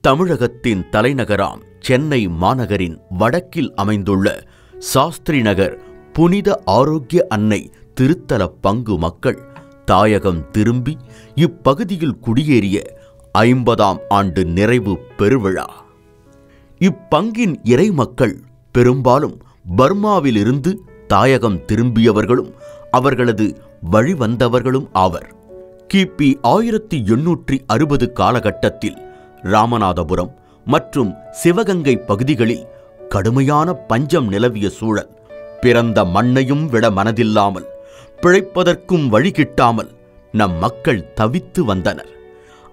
தமிழகத்தின் தலைநகராம் சென்னை மாநகரின் வடக்கில் அமைந்துள்ள சாஸ்திரி நகர் புனித ஆரோக்கிய அன்னை திருத்தல பங்கு மக்கள் தாயகம் திரும்பி இப்பகுதியில் குடியேறிய ஐம்பதாம் ஆண்டு நிறைவு பெருவிழா. இப்பங்கின் இறை மக்கள் பெரும்பாலும் பர்மாவிலிருந்து தாயகம் திரும்பியவர்களும் அவர்களது வழிவந்தவர்களும் ஆவர். கிபி ஆயிரத்தி எண்ணூற்றி அறுபது காலகட்டத்தில் ராமநாதபுரம் மற்றும் சிவகங்கை பகுதிகளில் கடுமையான பஞ்சம் நிலவிய சூழல். பிறந்த மண்ணையும் விட மனதில்லாமல் பிழைப்பதற்கும் வழி கிட்டாமல் நம் மக்கள் தவித்து வந்தனர்.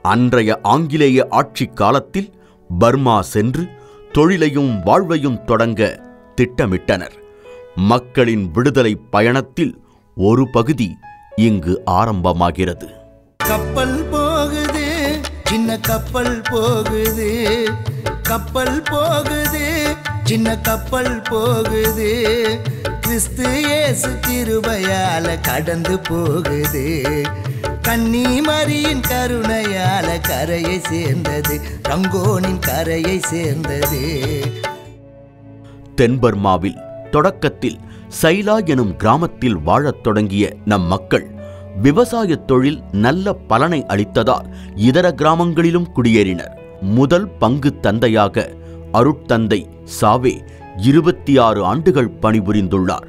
அன்றைய ஆங்கிலேய ஆட்சிக் காலத்தில் பர்மா சென்று தொழிலையும் வாழ்வையும் தொடங்க திட்டமிட்டனர். மக்களின் விடுதலை பயணத்தில் ஒரு பகுதி இங்கு ஆரம்பமாகிறது. கப்பல் போ சின்ன கப்பல் போகுது கப்பல் போகுது சின்ன கப்பல் போகுது. கிறிஸ்து இயேசு கிருபையால கடந்து போகுது. கன்னிமரியின் கருணையால கரையை சேர்ந்தது ரங்கோனின் கரையை சேர்ந்தது. தென்பர்மாவில் தொடக்கத்தில் சைலா எனும் கிராமத்தில் வாழத் தொடங்கிய நம் மக்கள் விவசாய தொழில் நல்ல பலனை அளித்ததால் இதர கிராமங்களிலும் குடியேறினர். முதல் பங்கு தந்தையாக அருட்தந்தை சாவே இருபத்தி ஆறு ஆண்டுகள் பணிபுரிந்துள்ளார்.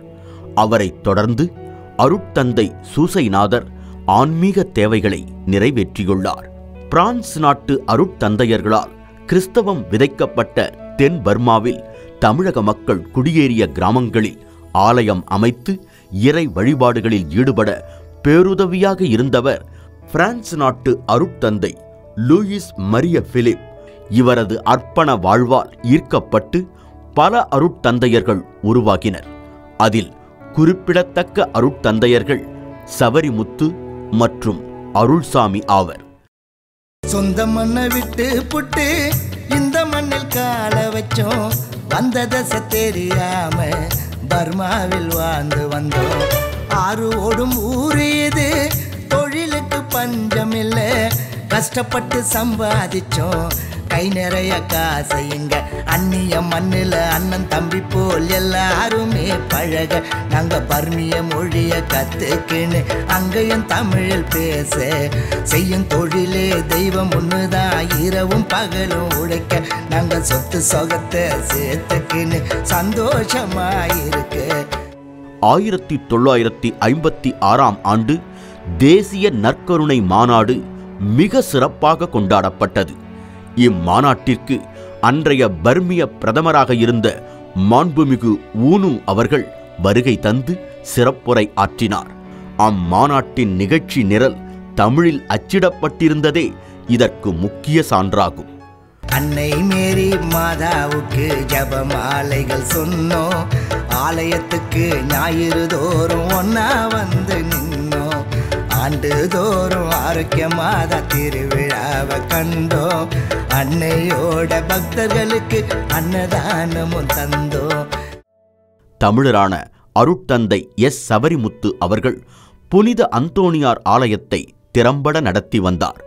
அவரைத் தொடர்ந்து அருட்தந்தை சூசைநாதர் ஆன்மீக தேவைகளை நிறைவேற்றியுள்ளார். பிரான்ஸ் நாட்டு அருட்தந்தையர்களால் கிறிஸ்தவம் விதைக்கப்பட்ட தென் பர்மாவில் தமிழக மக்கள் குடியேறிய கிராமங்களில் ஆலயம் அமைத்து இறை வழிபாடுகளில் ஈடுபட பேருதவியாக இருந்தவர் பிரான்ஸ் நாட்டு அருட்தந்தை லூயிஸ் மரிய பிலிப். இவரது அர்ப்பண வாழ்வால் ஈர்க்கப்பட்டு பல அருட்தந்தையர்கள் உருவாகினர். அதில் குறிப்பிடத்தக்க அருட்தந்தையர்கள் சவரிமுத்து மற்றும் அருள்சாமி ஆவர். சொந்த மண்ணை விட்டு புட்டு இந்த மண்ணில் கால வச்சோம். வந்த தசை தெரியாம பர்மாவில் வாழ்ந்து வந்தோம். ஆறு ஓடும் ஊரு இது தொழிலுக்கு பஞ்சமில்ல. கஷ்டப்பட்டு சம்பாதிச்சோம். கை நிறைய காசு இங்க. அந்நிய மண்ணில் அண்ணன் தம்பி போல் எல்லாருமே பழக. நாங்க பர்மிய மொழிய கத்துக்கின்னு அங்கேயும் தமிழில் பேச. செய்யும் தொழிலே தெய்வம் ஒண்ணுதான். இரவும் பகலும் உழைக்க. நாங்க சொத்து சொகத்தை சேர்த்துக்கின்னு சந்தோஷமா இருக்கு ஆயிரத்தி தொள்ளாயிரத்தி ஐம்பத்தி ஆறாம் ஆண்டு தேசிய நற்கருணை மாநாடு மிக சிறப்பாக கொண்டாடப்பட்டது. இம்மாநாட்டிற்கு அன்றைய பர்மிய பிரதமராக இருந்த மாண்புமிகு ஊனு அவர்கள் வருகை தந்து சிறப்புரை ஆற்றினார். அம்மாநாட்டின் நிகழ்ச்சி நிரல் தமிழில் அச்சிடப்பட்டிருந்ததே இதற்கு முக்கிய சான்றாகும். அன்னை மேரி மாதாவுக்கு ஜபமாலைகள் சொன்னோம். ஆலயத்துக்கு ஞாயிறு தோறும் ஒன்னா வந்து நின்னோம். ஆண்டுதோறும் ஆரோக்கிய மாதா திருவிழாவை கண்டோம். அன்னையோட பக்தர்களுக்கு அன்னதானமும் தந்தோம். தமிழரான அருட்தந்தை எஸ். சபரிமுத்து அவர்கள் புனித அந்தோணியார் ஆலயத்தை திறம்பட நடத்தி வந்தார்.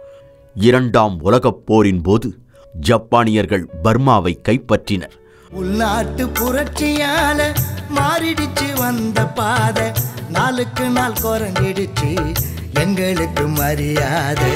இரண்டாம் உலகப் போரின் போது ஜப்பானியர்கள் பர்மாவை கைப்பற்றினர். உள்நாட்டு புரட்சியால மாறிடுச்சு வந்த பாதை. நாளுக்கு நாள் குறைஞ்சிடுச்சு எங்களுக்கு மரியாதை.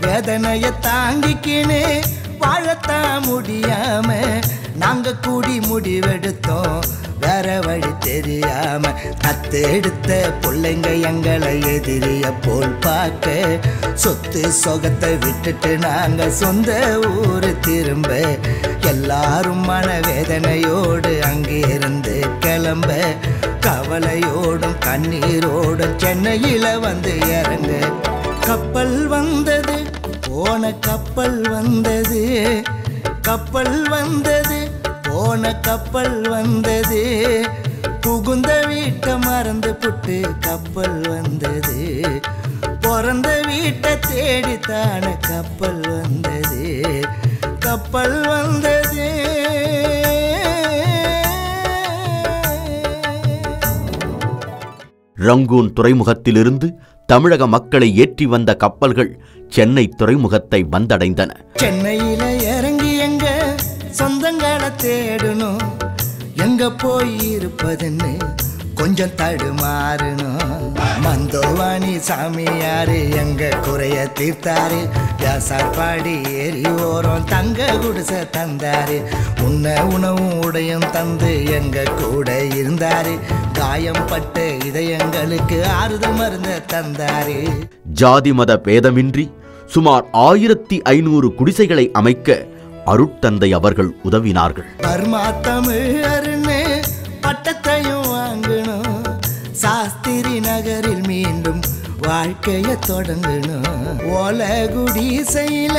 வேதனைய தாங்கிக்கினு வாழத்தான் முடியாம நாங்க கூடி முடிவெடுத்தோம். வேற வழி தெரியாம தத்து எடுத்த பிள்ளைங்க எங்களை எதிரிய போல் பார்க்க. சொத்து சொகத்தை விட்டுட்டு நாங்க சொந்த ஊரு திரும்ப. எல்லாரும் மனவேதனையோடு அங்கிருந்து கிளம்ப. கவலையோடும் கண்ணீரோடும் சென்னையில வந்து இறங்க. கப்பல் வந்தது போன கப்பல் வந்தது. கப்பல் வந்தது போன கப்பல் வந்தது. புகுந்த வீட்டை மறந்து புட்டு கப்பல் வந்தது. பிறந்த வீட்டை தேடித்தான கப்பல் வந்தது. கப்பல் வந்தது. ரங்கூன் துறைமுகத்திலிருந்து தமிழக மக்களை ஏற்றி வந்த கப்பல்கள் சென்னை துறைமுகத்தை வந்தடைந்தன. சென்னையில இறங்கி தேடணும். எங்க போய் இருப்பதுன்னு கொஞ்சம் தடுமாறணும். மந்தோவாணி சாமியாரு எங்க குறைய தீர்த்தாரு. வியாசார்பாடி ஏறி ஓரம் தங்க குடிசை தந்தாரு. உன்ன உணவும் உடையும் தந்து எங்க கூட இருந்தாரு. காயம் பட்ட இதயங்களுக்கு ஆறுதல் மருந்த தந்தாரு. ஜாதி மத பேதமின்றி சுமார் ஆயிரத்தி ஐநூறு குடிசைகளை அமைக்க அருட்தந்தை அவர்கள் உதவினார்கள். பர்மா தமிழர்னு பட்டத்தையும் வாங்கணும். சாஸ்திரி நகரில் மீண்டும் வாழ்க்கைய தொடங்கணும். ஓலகுடி செயல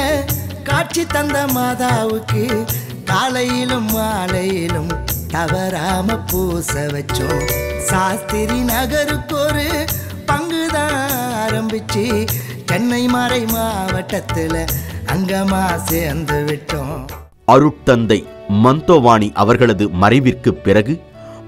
காட்சி தந்த மாதாவுக்கு காலையிலும் மாலையிலும் தவறாம பூச வச்சோம். சாஸ்திரி நகருக்கு ஒரு பங்குதான் ஆரம்பிச்சு சென்னை மறை மாவட்டத்துல அங்கமா சேர்ந்து விட்டோம். அருட்தந்தை மந்தோவாணி அவர்களது மறைவிற்கு பிறகு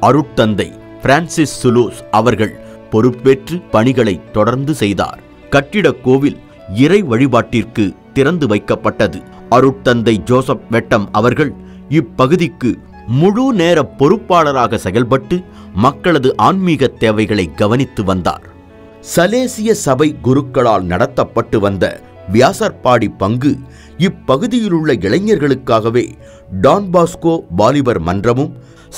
அருட்தந்தை பிரான்சிஸ் சுலூஸ் அவர்கள் பொறுப்பேற்று பணிகளை தொடர்ந்து செய்தார். கட்டிடக் கோவில் இறை வழிபாட்டிற்கு திறந்து வைக்கப்பட்டது. அருட்தந்தை ஜோசப் வெட்டம் அவர்கள் இப்பகுதிக்கு முழு நேர பொறுப்பாளராக செயல்பட்டு மக்களது ஆன்மீக தேவைகளை கவனித்து வந்தார். சலேசிய சபை குருக்களால் நடத்தப்பட்டு வந்த வியாசர்பாடி பங்கு இப்பகுதியிலுள்ள இளைஞர்களுக்காகவே டான் பாஸ்கோ வாலிபர் மன்றமும்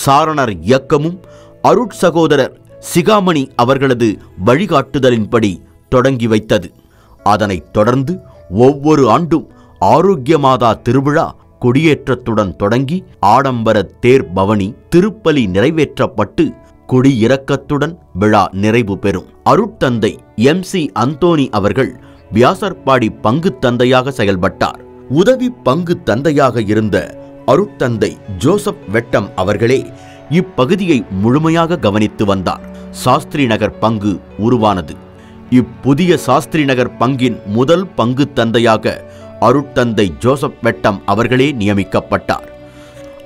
சாரணர் இயக்கமும் அருட்சகோதரர் சிகாமணி அவர்களது வழிகாட்டுதலின்படி தொடங்கி வைத்தது. அதனைத் தொடர்ந்து ஒவ்வொரு ஆண்டும் ஆரோக்கியமாதா திருவிழா கொடியேற்றத்துடன் தொடங்கி ஆடம்பர தேர் பவனி திருப்பலி நிறைவேற்றப்பட்டு கொடியிறக்கத்துடன் விழா நிறைவு பெறும். அருட்தந்தை எம் சி அந்தோணி அவர்கள் வியாசர்பாடி பங்கு தந்தையாக செயல்பட்டார். உதவி பங்கு தந்தையாக இருந்த அருட்தந்தை ஜோசப் வெட்டம் அவர்களே இப்பகுதியை முழுமையாக கவனித்து வந்தார். சாஸ்திரி நகர் பங்கு உருவானது. இப்புதிய சாஸ்திரி நகர் பங்கின் முதல் பங்கு தந்தையாக அருட்தந்தை ஜோசப் வெட்டம் அவர்களே நியமிக்கப்பட்டார்.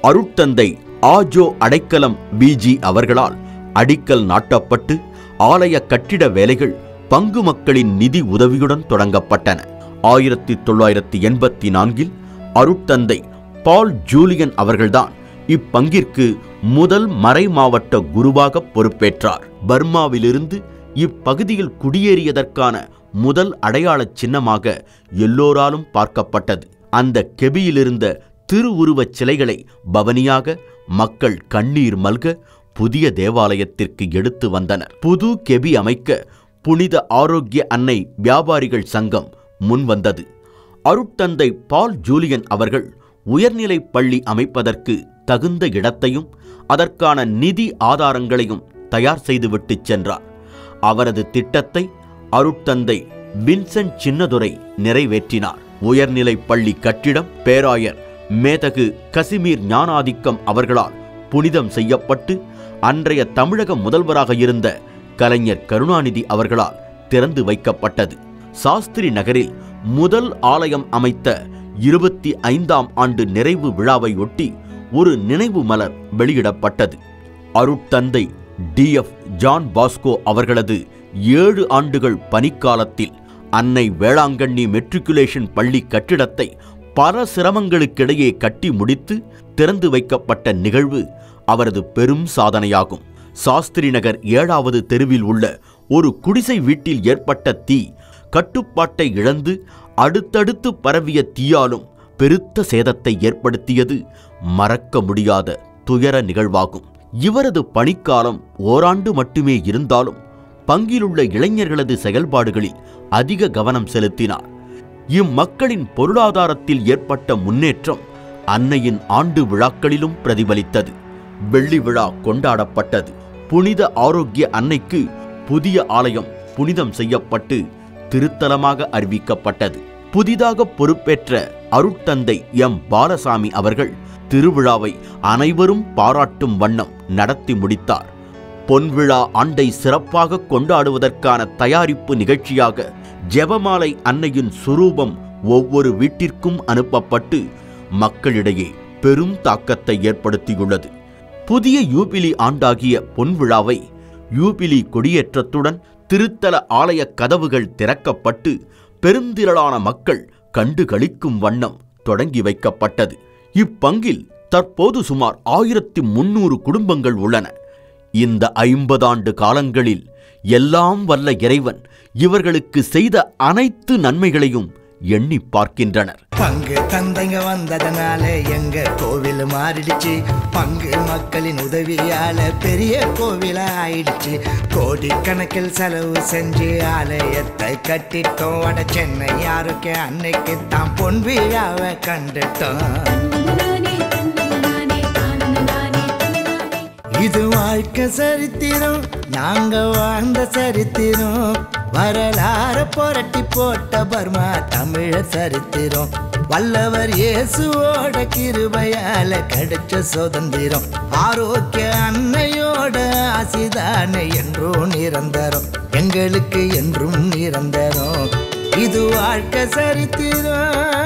அருட்தந்தை ஆஜோ அடைக்கலம் பிஜி அவர்களால் அடிக்கல் நாட்டப்பட்டு ஆலய கட்டிட வேலைகள் பங்கு மக்களின் நிதி உதவியுடன் தொடங்கப்பட்டன. ஆயிரத்தி தொள்ளாயிரத்தி எண்பத்தி நான்கில் அருட்தந்தை பால் ஜூலியன் அவர்கள்தான் இப்பங்கிற்கு முதல் மறை மாவட்ட குருவாக பொறுப்பேற்றார். பர்மாவிலிருந்து இப்பகுதியில் குடியேறியதற்கான முதல் அடையாள சின்னமாக எல்லோராலும் பார்க்கப்பட்டது. அந்த கெபியிலிருந்த திருவுருவச் சிலைகளை பவனியாக மக்கள் கண்ணீர் மல்க புதிய தேவாலயத்திற்கு எடுத்து வந்தனர். புது கெபி அமைக்க புனித ஆரோக்கிய அன்னை வியாபாரிகள் சங்கம் முன்வந்தது. அருட்தந்தை பால் ஜூலியன் அவர்கள் உயர்நிலைப் பள்ளி அமைப்பதற்கு தகுந்த இடத்தையும் அதற்கான நிதி ஆதாரங்களையும் தயார் செய்துவிட்டுச் சென்றார். அவரது திட்டத்தை அருட்தந்தை வின்சென்ட் சின்னதுரை நிறைவேற்றினார். உயர்நிலைப் பள்ளி கட்டிடம் பேராயர் மேதகு கசிமீர் ஞானாதிக்கம் அவர்களால் புனிதம் செய்யப்பட்டு அன்றைய தமிழக முதல்வராக இருந்த கலைஞர் கருணாநிதி அவர்களால் திறந்து வைக்கப்பட்டது. சாஸ்திரி நகரில் முதல் ஆலயம் அமைத்த இருபத்தி ஐந்தாம் ஆண்டு நிறைவு விழாவையொட்டி ஒரு நினைவு மலர் வெளியிடப்பட்டது. அருட்தந்தை டி. எஃப். ஜான் பாஸ்கோ அவர்களது ஏழு ஆண்டுகள் பணிக்காலத்தில் அன்னை வேளாங்கண்ணி மெட்ரிகுலேஷன் பள்ளி கட்டிடத்தை பல சிரமங்களுக்கிடையே கட்டி முடித்து திறந்து வைக்கப்பட்ட நிகழ்வு அவரது பெரும் சாதனையாகும். சாஸ்திரி நகர் ஏழாவது தெருவில் உள்ள ஒரு குடிசை வீட்டில் ஏற்பட்ட தீ கட்டுப்பாட்டை இழந்து அடுத்தடுத்து பரவிய தீயாலும் பெருத்த சேதத்தை ஏற்படுத்தியது மறக்க முடியாத துயர நிகழ்வாகும். இவரது பணிக்காலம் ஓராண்டு மட்டுமே இருந்தாலும் பங்கிலுள்ள இளைஞர்களது செயல்பாடுகளில் அதிக கவனம் செலுத்தினார். இம்மக்களின் பொருளாதாரத்தில் ஏற்பட்ட முன்னேற்றம் அன்னையின் ஆண்டு விழாக்களிலும் பிரதிபலித்தது. வெள்ளி விழா கொண்டாடப்பட்டது. புனித ஆரோக்கிய அன்னைக்கு புதிய ஆலயம் புனிதம் செய்யப்பட்டு திருத்தலமாக அறிவிக்கப்பட்டது. புதிதாக பொறுப்பேற்ற அருட்தந்தை எம். பாலசாமி அவர்கள் திருவிழாவை அனைவரும் பாராட்டும் வண்ணம் நடத்தி முடித்தார். பொன்விழா ஆண்டை சிறப்பாக கொண்டாடுவதற்கான தயாரிப்பு நிகழ்ச்சியாக ஜெபமாலை அன்னையின் சுரூபம் ஒவ்வொரு வீட்டிற்கும் அனுப்பப்பட்டு மக்களிடையே பெரும் தாக்கத்தை ஏற்படுத்தியுள்ளது. புதிய யூபிலி ஆண்டாகிய பொன்விழாவை யூபிலி கொடியேற்றத்துடன் திருத்தல ஆலய கதவுகள் திறக்கப்பட்டு பெருந்திரளான மக்கள் கண்டு களிக்கும் வண்ணம் தொடங்கி வைக்கப்பட்டது. இப்பங்கில் தற்போது சுமார் ஆயிரத்தி முன்னூறு குடும்பங்கள் உள்ளன. இந்த ஐம்பதாண்டு காலங்களில் எல்லாம் வல்ல இறைவன் இவர்களுக்கு செய்த அனைத்து நன்மைகளையும் எண்ணி பார்க்கின்றனர். பங்கு தந்தைங்க வந்ததனால எங்க கோவில் மாறிடுச்சு. பங்கு மக்களின் உதவியால பெரிய கோவில ஆயிடுச்சு கோடி கணக்கில் செலவு செஞ்சு ஆலயத்தை கட்டிட்டோம். வட சென்னை யாருக்கு அன்னைக்கு தான் பொன் விழாவை கண்டுட்டோம். இது வாழ்க்கை சரித்திரம் நாங்க வாழ்ந்த சரித்திரம். வரலாற புரட்டி போட்ட பர்மா தமிழ சரித்திரம். வல்லவர் இயேசுவோட கிருபையால கிடைச்ச சுதந்திரம். ஆரோக்கிய அன்னையோட ஆசிதானே என்றும் நிரந்தரம். எங்களுக்கு என்றும் நிரந்தரம். இது வாழ்க்கை சரித்திரம்.